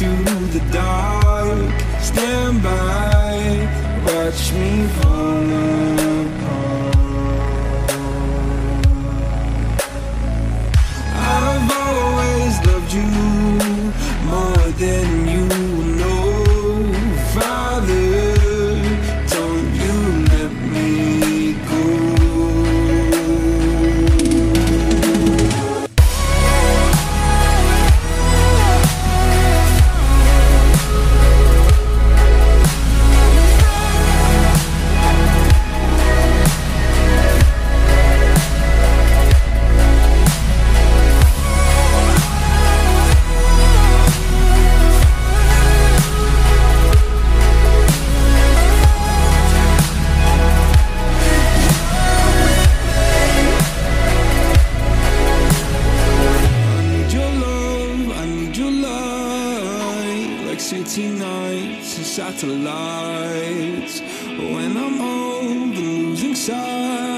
through the dark? Stand by, watch me fall satellites. When I'm old and losing sight